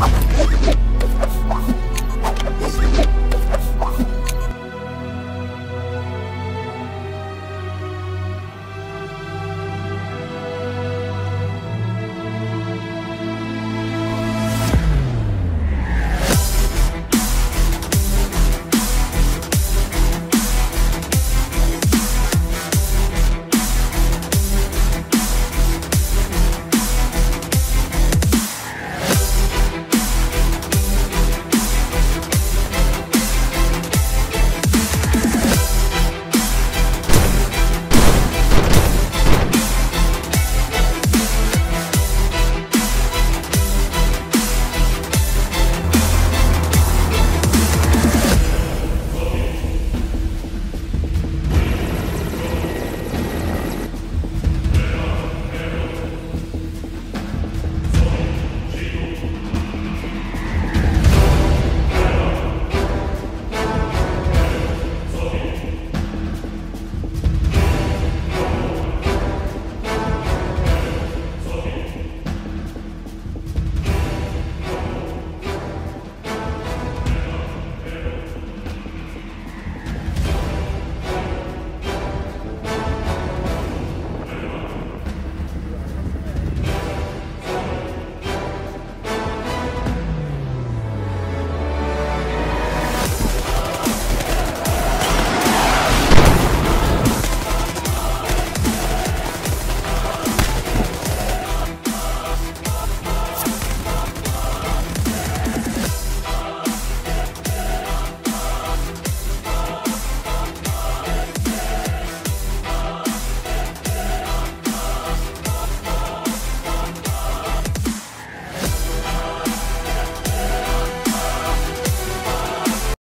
Let's go.